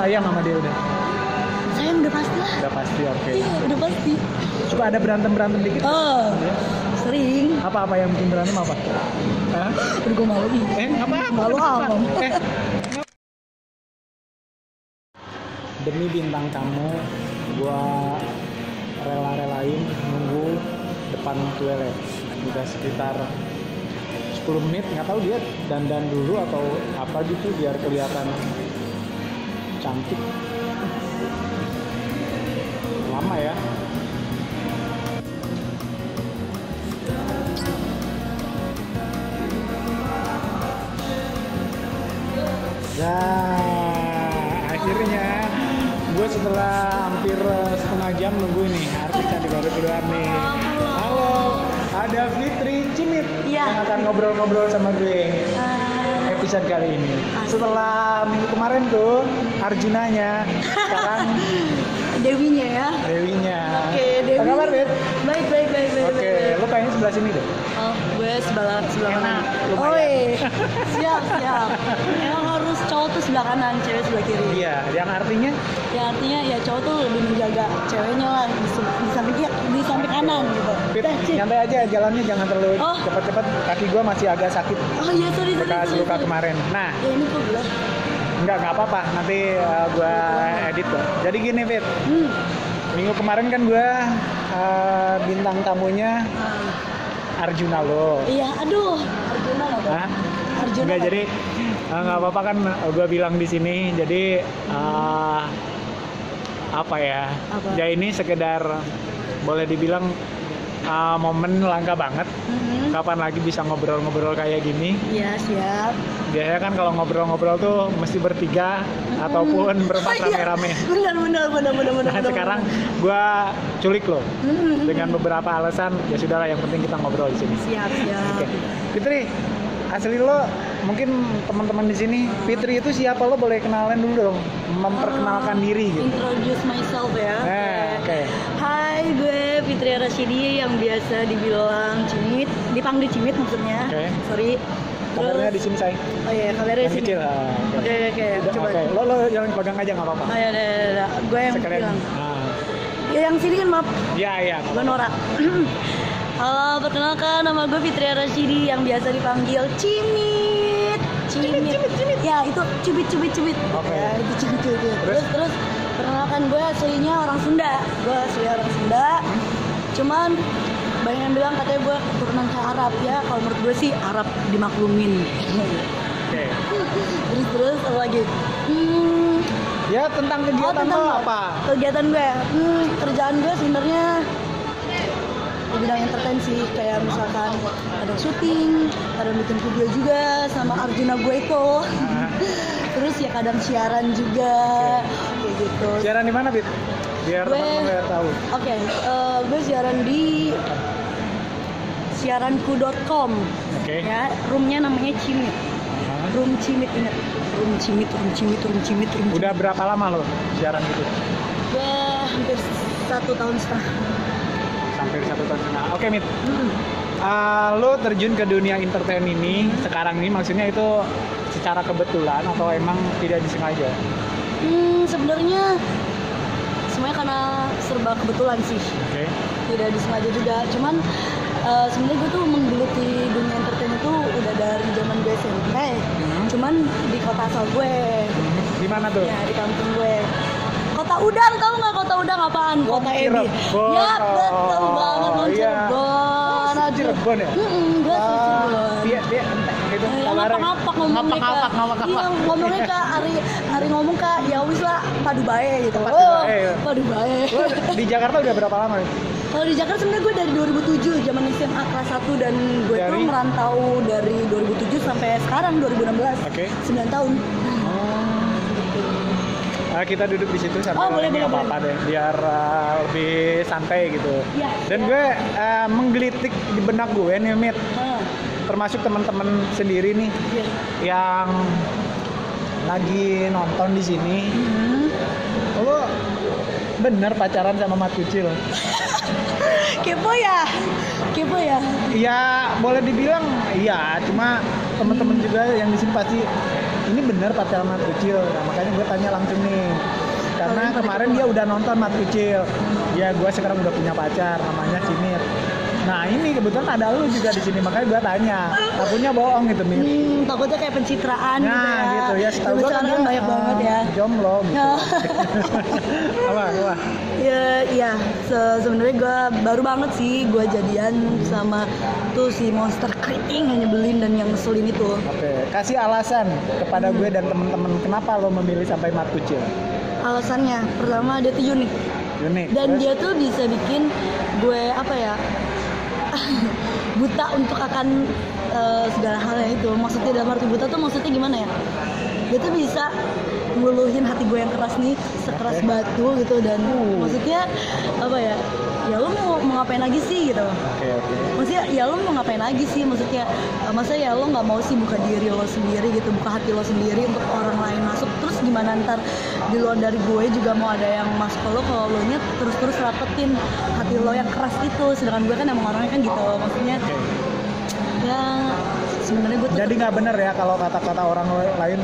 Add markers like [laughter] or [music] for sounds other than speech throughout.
sayang sama dia udah? Sayang udah pasti lah. Udah pasti, oke. Iya, udah pasti. Suka ada berantem-berantem dikit? Oh, sering. Apa-apa yang bikin berantem apa? Hah? Udah gue malu nih. Eh, apa? Malu apa? Eh, demi bintang tamu, gua rela-relain nunggu depan toilet. Udah sekitar 10 menit, nggak tahu dia dandan dulu atau apa gitu biar kelihatan cantik. Lama ya. Nah, akhirnya gue setelah hampir eh, setengah jam nunggu nih artis cantik baru keluar nih. Halo, ada Fitri Cimit Iya. yang akan ngobrol-ngobrol sama gue Eh, episode kali ini. Setelah minggu kemarin tuh Arjunanya, sekarang [laughs] Dewinya ya. Dewinya. Oke, Dewi. Apa kabar, Fit? Baik, baik, baik, baik. Oke, baik, lu kayaknya sebelah sini deh. Oh, gue sebelah sebelah kanan. Oh, [laughs] siap, siap. Emang harus cowok tuh sebelah kanan, cewek sebelah kiri. Iya, yang artinya Ya artinya ya cowok tuh lebih menjaga ceweknya lah di, di samping di samping kanan Cik. nyantai aja jalannya jangan terlalu Oh. cepat-cepat. Kaki gua masih agak sakit Oh iya, sorry, sorry. bekas sorry, luka sorry. kemarin. Nah, Ya ini kok bilang. Enggak, nggak apa-apa. Nanti uh, gua edit kok. Jadi gini, Fit. Hmm. Minggu kemarin kan gua uh, bintang tamunya Ah. Arjuna lo. Iya, aduh. Arjuna tuh? Hah? Arjuna. Enggak, nggak? jadi uh, nggak apa-apa kan uh, gua bilang di sini. Jadi uh, apa ya? Apa? Ya ini sekedar boleh dibilang uh, momen langka banget. Mhm. Kapan lagi bisa ngobrol-ngobrol kayak gini? Iya, siap. Biasanya kan kalau ngobrol-ngobrol tuh mesti bertiga ataupun berempat Oh, iya. rame-rame. [laughs] Benar, benar, benar, benar, benar. Nah benar, sekarang gua culik loh Mhm. dengan beberapa alasan ya sudahlah yang penting kita ngobrol di sini. Siap, siap. Oke, Fitri, asli lo mungkin teman-teman di sini Fitri itu siapa lo boleh kenalan dulu dong, memperkenalkan Oh, diri gitu. Introduce myself ya. Nah, oke. Hai, gue Fitri Rashidi yang biasa dibilang Cimit, dipanggil Cimit maksudnya. Oke. Sorry. Kabarnya di sini. Oh iya, Yang di sini. kecil. ah, Oke. Oke, coba. Oke, lo lo yang pegang aja nggak apa-apa. Oh iya, iya, iya, iya. gue yang Sekalian. bilang. Ah, Ya yang sini kan maaf, Iya iya. gue Nora. [clears throat] Halo, perkenalkan nama gue Fitri Rashidi yang biasa dipanggil Cimit. Cimit. Cimit, cimit, Ya, itu cubit, cubit, cubit. Oke. Ya, itu cubit, cubit. Terus? Terus, terus, perkenalkan gue aslinya orang Sunda. Gue asli orang Sunda. Cuman banyak yang bilang katanya gue keturunan ke Arab ya. Kalau menurut gue sih Arab dimaklumin. Oke. terus terus apa lagi? Hmm, Ya tentang kegiatan tentang lo apa? Kegiatan gue, hmm, kerjaan gue sebenarnya di bidang entertain sih kayak misalkan ada syuting, kadang bikin video juga sama Arjuna gue itu. Ah. [laughs] Terus ya kadang siaran juga kayak gitu. Siaran di mana, Fit? Biar teman-teman tahu. Oke, eh, gue siaran di siaranku.com Oke. ya, roomnya namanya Cimit. Ah. Room Cimit ingat. Room Cimit, room Cimit, room Cimit, room Cimit. Udah berapa lama lo siaran gitu? Gue hampir satu tahun setengah. Hampir satu tahun setengah. Oke, Mit. Hmm. Uh, lo terjun ke dunia entertain ini sekarang ini maksudnya itu secara kebetulan atau emang tidak disengaja? Hmm, sebenarnya semuanya karena serba kebetulan sih. Oke. Tidak disengaja juga. Cuman eh, sebenarnya gue tuh menggeluti dunia entertain itu udah dari zaman gue SMP. Hmm. Cuman di kota asal gue, Di mana tuh? ya di kampung gue. Kota Udang tahu nggak kota Udang apaan? Kota. Cirebon. Ya betul banget Oh, non iya. Cirebon. Oh. Cirebon ya? Gue asli Ah, Cirebon. Ngapak-ngapak ngomongnya Ngapak-ngapak, ngapak-ngapak. Iya ngomongnya kak Ari, Ari ngomong kak ya wis lah padu bae gitu Padu Oh, bae, ya. Padu bae Lo di Jakarta udah berapa lama? Kalau di Jakarta sebenarnya gue dari 2007 zaman SMA kelas 1 dan gue tuh Dari? merantau dari 2007 sampai sekarang 2016 Oke. 9 tahun Ah, kita duduk di situ sambil Oh, boleh, boleh, apa-apa deh, biar ah, lebih santai gitu. Iya, Dan iya. gue ah, menggelitik di benak gue nih, Mit. Nah, Termasuk teman-teman sendiri nih iya. yang lagi nonton di sini. Hmm. Lo bener pacaran sama Mat Kucil? [laughs] Kepo ya? Kepo ya? Ya boleh dibilang iya, cuma teman-teman juga yang di sini pasti ini bener pacaran Mat Kucil. Nah, makanya gue tanya langsung nih. karena pada kemarin dia udah nonton Mat Kucil. Ya gue sekarang udah punya pacar namanya Cinit. Nah ini kebetulan ada lu juga di sini makanya gue tanya. Takutnya bohong gitu Mit. Hmm, takutnya kayak pencitraan gitu Nah ya. gitu ya setahu gue kan banyak eh, banget ya. Jomblo gitu. Ya. [laughs] apa apa? Ya, iya. Se- Sebenarnya gue baru banget sih gue jadian sama tuh si monster keriting yang nyebelin dan yang ngeselin itu. Oke, kasih alasan kepada gue dan temen-temen kenapa lo memilih sampai Mat Kucil. Alasannya, pertama dia tuh unik Unik. dan Terus? dia tuh bisa bikin gue apa ya [laughs] buta untuk akan eh, segala hal yang itu. Maksudnya dalam arti buta tuh maksudnya gimana ya? Dia tuh bisa ngeluluhin hati gue yang keras nih sekeras batu gitu dan Uh. maksudnya apa ya? Ya lo mau, mau ngapain lagi sih gitu? Maksudnya ya lo mau ngapain lagi sih maksudnya eh, masa ya lo nggak mau sih buka diri lo sendiri gitu buka hati lo sendiri untuk orang lain masuk terus gimana ntar di luar dari gue juga mau ada yang masuk ke lo kalau lo nya terus terus rapetin hati lo yang keras itu sedangkan gue kan emang orangnya kan gitu maksudnya Oke. ya sebenarnya gue tuh Jadi nggak bener ya kalau kata-kata orang lain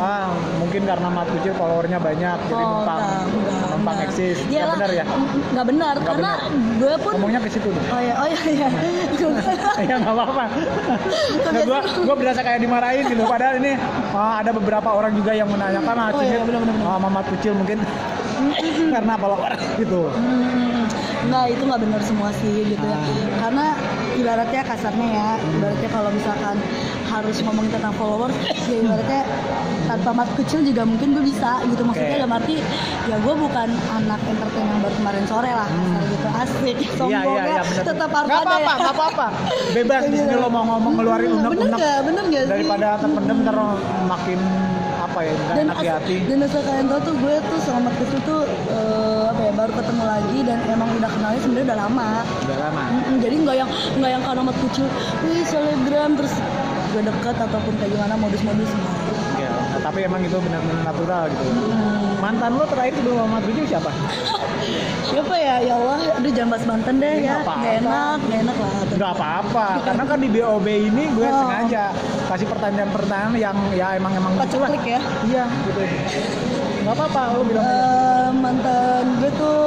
ah mungkin karena Mat Kucil followernya banyak jadi Oh, numpang enggak, enggak, numpang enggak. eksis. Nggak bener ya? nggak benar Nggak karena gue pun Ngomongnya ke situ oh ya oh ya ya ya nggak apa-apa. Nah, gua gua berasa kayak dimarahin gitu. Padahal ini ah, ada beberapa orang juga yang menanyakan ah, Oh, iya, bener, bener, bener. ah, Mamat Kucil mungkin [laughs] karena follower gitu. Hmm, Enggak, itu nggak benar semua sih gitu ya. Karena ibaratnya kasarnya ya, ibaratnya kalau misalkan harus ngomongin tentang followers, ya ibaratnya tanpa mat kecil juga mungkin gue bisa gitu. Maksudnya Oke. dalam arti ya gue bukan anak entertain yang baru kemarin sore lah, kasar gitu asik, Iya sombongnya iya iya benar. tetap harus Nggak ada apa-apa, ya. nggak apa-apa. Bebas di sini lo mau ngomong ngeluarin bener unek-unek nggak, bener nggak sih? daripada terpendam ntar makin apa ya dan as- hati. dan asal kalian tahu tuh gue tuh sama Mat Kecil tuh eh, apa ya baru ketemu lagi dan emang udah kenalnya sebenarnya udah lama Udah lama. Jadi nggak yang nggak yang karena mat kecil, wih selebgram terus gue deket ataupun kayak gimana modus-modus nggak. Ya, nah, tapi emang itu benar-benar natural gitu. Hmm. Mantan lo terakhir sebelum Mamat Kucil siapa? [laughs] Siapa ya? Ya Allah, aduh jangan bahas mantan deh Nggak ya. apa-apa. Gak enak, gak enak lah. Nggak apa-apa, karena kan di BOB ini gue Oh. sengaja kasih pertanyaan-pertanyaan yang ya emang emang gitu lah. Ya. Iya, gitu. Nggak apa-apa, lo bilang. Eh, mantan gue tuh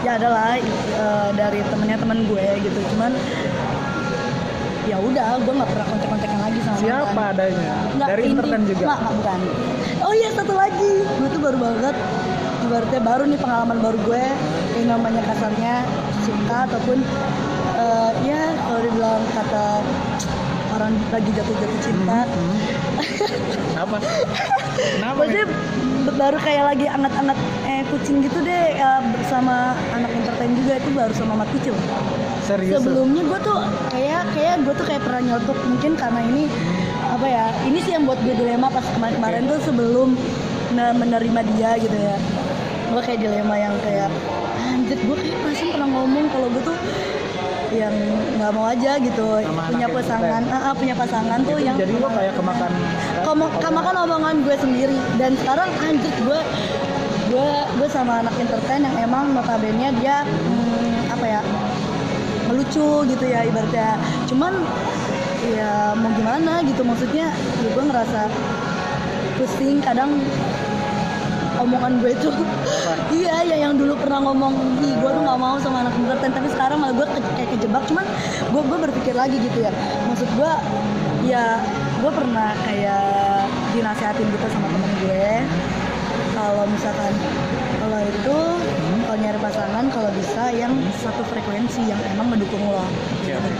ya adalah eh, dari temennya temen gue gitu. Cuman ya udah, gue nggak pernah kontak-kontakan lagi sama siapa mantan. adanya? Nggak, Dari internet juga. Nggak, nggak, bukan. Oh iya satu lagi, gue tuh baru banget ibaratnya baru nih pengalaman baru gue yang namanya kasarnya suka ataupun eh, ya kalau dibilang kata orang lagi jatuh-jatuh cinta Hmm. Kenapa? [laughs] Kenapa? b- baru kayak lagi anget-anget eh kucing gitu deh eh, bersama anak entertain juga itu baru sama mat kucing Serius? lo? sebelumnya gue tuh kayak kayak gue tuh kayak pernah nyelotok mungkin karena ini apa ya ini sih yang buat gue dilema pas kemarin kemarin tuh sebelum me- menerima dia gitu ya gue kayak dilema yang kayak anjir gue kayak perasaan pernah ngomong kalau gue tuh yang nggak mau aja gitu Sama punya pasangan ah, ah, punya pasangan tuh yang Jadi lo kayak kemakan kamu kamakan omongan gue sendiri dan sekarang anjir gue gue gue sama anak entertain yang emang notabene dia hmm, apa ya melucu gitu ya ibaratnya. Cuman ya mau gimana gitu maksudnya ya gue ngerasa pusing kadang omongan gue tuh iya ya yang dulu pernah ngomong ih gue tuh nggak mau sama anak entertain tapi sekarang malah gue ke- kayak kejebak. Cuman gue gue berpikir lagi gitu ya. Maksud gue ya gue pernah kayak dinasehatin gitu sama temen gue kalau misalkan kalau itu kalau nyari pasangan kalau bisa yang satu frekuensi yang emang mendukung lo.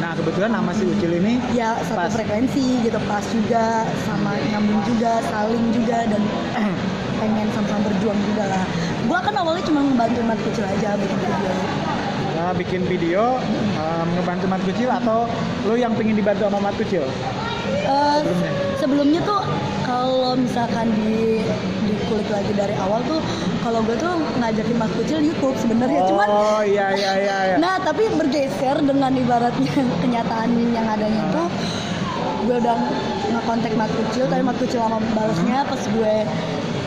Nah kebetulan nama si Ucil ini ya satu Pas. frekuensi gitu pas juga sama nyambung juga saling juga dan [clears throat] pengen sama-sama berjuang juga lah gua kan awalnya cuma ngebantu mat kecil aja bikin video uh, bikin video um, ngebantu Mat Kucil atau lo yang pengen dibantu sama Mat Kucil? Eh, Sebelumnya. sebelumnya tuh kalau misalkan di dikulik lagi dari awal tuh kalau gue tuh ngajakin mas kecil YouTube sebenarnya cuman Oh iya [laughs] iya iya. iya. Nah, tapi bergeser dengan ibaratnya [laughs] kenyataan yang adanya tuh gue udah ngekontak mat kecil, tapi mat kecil lama balesnya pas gue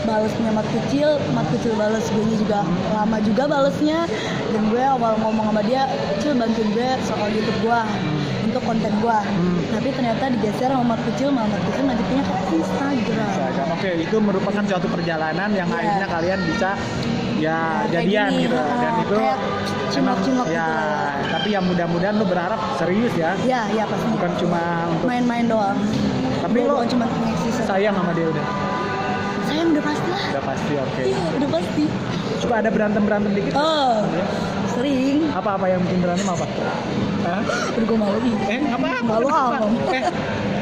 balesnya mat kecil, mat kecil bales gue juga lama juga balesnya dan gue awal ngomong sama dia, kecil bantuin gue soal YouTube gue untuk konten gue tapi ternyata digeser sama mat kecil, mat kecil ngajakinnya ke Instagram. Instagram. Oke, itu merupakan suatu perjalanan yang Iya. akhirnya kalian bisa ya kayak jadian gini, gitu. Ah, dan itu kayak emang cinlok-cinlok ya gitu tapi yang mudah-mudahan lu berharap serius ya. Ya ya pasti. Bukan cuma untuk main-main doang. Tapi Gua lo cuma sayang sama dia udah? Sayang udah pasti lah. Udah pasti oke. Iya udah pasti. Suka ada berantem berantem dikit. Oh sering. Apa apa yang bikin berantem apa Hah? gue malu nih. Eh nggak apa-apa Malu apa? eh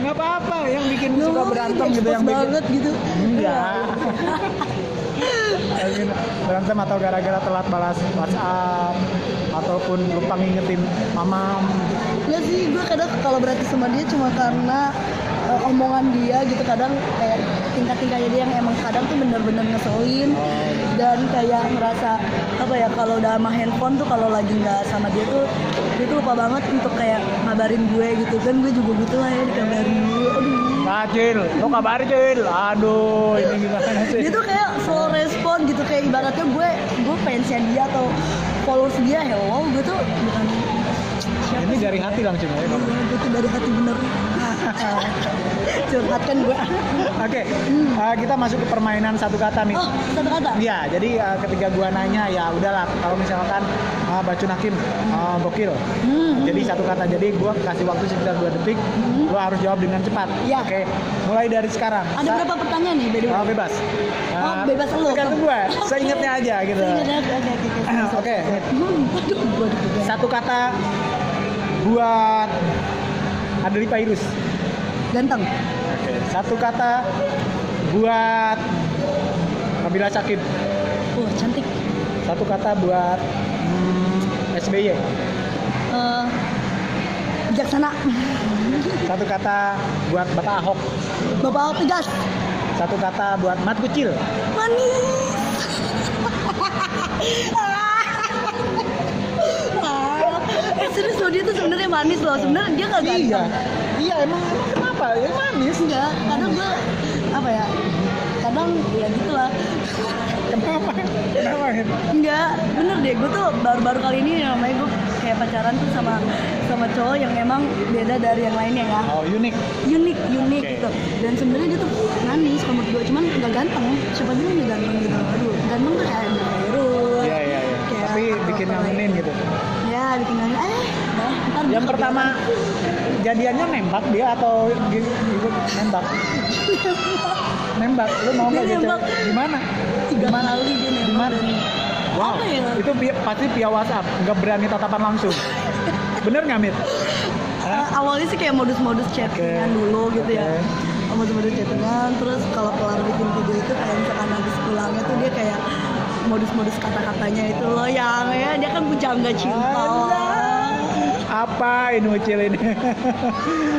nggak apa-apa yang bikin Nggak suka berantem gitu yang bikin banget gitu. [laughs] Enggak Mungkin berantem atau gara-gara telat balas WhatsApp ataupun lupa ngingetin mamam Enggak sih, gue kadang kalau berarti sama dia cuma karena eh, omongan dia gitu kadang kayak tingkat-tingkatnya dia yang emang kadang tuh bener-bener ngeselin dan kayak ngerasa apa ya kalau udah sama handphone tuh kalau lagi nggak sama dia tuh dia tuh lupa banget untuk kayak ngabarin gue gitu kan gue juga butuh lah ya dikabarin gue aduh Nah, Cil, lo kabar Cil? Aduh, ini [laughs] gimana sih? dia tuh kayak slow respon gitu kayak ibaratnya gue gue fansnya dia atau followers dia hello gue tuh bukan siapa Ini dari hati langsung ya. kamu. Iya, gue tuh dari hati bener [laughs] curhat kan gue [laughs] Oke, uh, kita masuk ke permainan satu kata nih. oh satu kata Iya, jadi uh, ketika gua nanya ya udahlah kalau misalkan uh, Bacun Hakim uh, gokil. Hmm, Jadi satu kata. Jadi gua kasih waktu sekitar 2 detik. Lo harus jawab dengan cepat. Iya. Oke. Mulai dari sekarang. ada Sa- berapa pertanyaan nih way? Oh, bebas. Oh, bebas lu. Tergantung gua. [laughs] Oke. Seingetnya aja gitu. Seingatnya aja, oke oke oke Oke. [clears throat] Hmm, gue. Satu kata buat Adeli Pairus. ganteng Satu kata buat Nabila Sakib. oh cantik Satu kata buat hmm, SBY. Eh, bijaksana Satu kata buat Bapak Ahok. bapak tegas Satu kata buat Mat Kucil. manis [laughs] Ah, eh serius loh dia tuh sebenarnya manis loh sebenarnya dia gak ganteng Iya. Iya emang Ya manis. enggak kadang gue apa ya kadang ya gitu lah Kenapa? Kenapa? Enggak bener deh gue tuh baru-baru kali ini namanya gue kayak pacaran tuh sama sama cowok yang emang beda dari yang lainnya ya Oh unik. unik unik Oke. gitu dan sebenarnya dia tuh manis menurut gue cuman nggak ganteng siapa dulu nih ganteng gitu aduh ganteng tuh kayak Dairul Iya iya iya. Tapi bikin apa ngangenin lagi. gitu. ya bikin ngangen eh nah, ntar Yang pertama jadiannya nembak dia atau ikut nembak? [laughs] nembak. Lu mau nggak cewek? Gimana? tiga Gimana? kali dia nembak Gimana? Wow. Apa ya? Itu via- pasti via WhatsApp, nggak berani tatapan langsung. Bener nggak Mit? Eh, awalnya sih kayak modus-modus chattingan Oke. dulu gitu ya Oke. modus-modus chattingan terus kalau kelar bikin video itu kayak misalkan habis pulangnya tuh dia kayak modus-modus kata-katanya itu loh yang ya dia kan pujangga cinta. Apa ini ucil ini?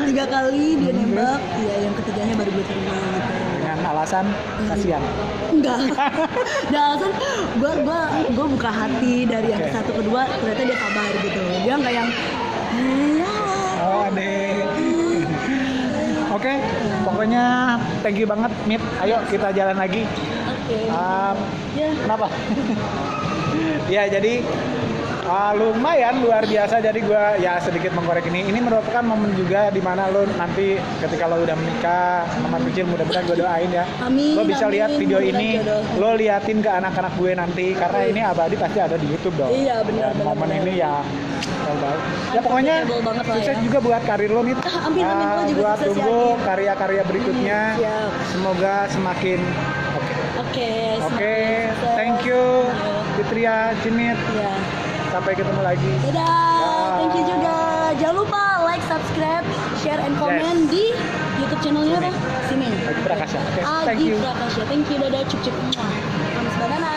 tiga kali dia nembak ya yang ketiganya baru gue terima gitu Dengan alasan kasihan. enggak [laughs] dan alasan gue gua gua buka hati dari yang Oke. satu kedua ternyata dia sabar gitu dia nggak yang iya Oh, adek. Oke, pokoknya thank you banget, Mit. Ayo kita jalan lagi. oke Um, ya kenapa? [laughs] ya, jadi uh, lumayan luar biasa. Jadi gua ya sedikit mengkorek ini. Ini merupakan momen juga di mana lo nanti ketika lo udah menikah sama kecil, mudah-mudahan gue doain ya. Amin, Lo bisa lihat amin. video Mudah ini, jodoh. lo liatin ke anak-anak gue nanti karena ini abadi pasti ada di YouTube dong. Iya, benar, benar, momen benar. ini ya terbaik. Ya pokoknya lah sukses ya. juga buat karir lo nih. Ah, amin, amin. Lo juga gua sukses ya, tunggu karya-karya berikutnya. Siap. Semoga semakin oke. Oke, Oke, semakin thank you sukses. Fitria Cimit. Ya. Sampai ketemu lagi. Dadah, thank you juga. Jangan lupa like, subscribe, share, and comment di YouTube channelnya apa? Sini. Agi Prakasya. Oke, Agi thank you. Prakasya. Thank you, dadah, cuk cuk. Selamat banana.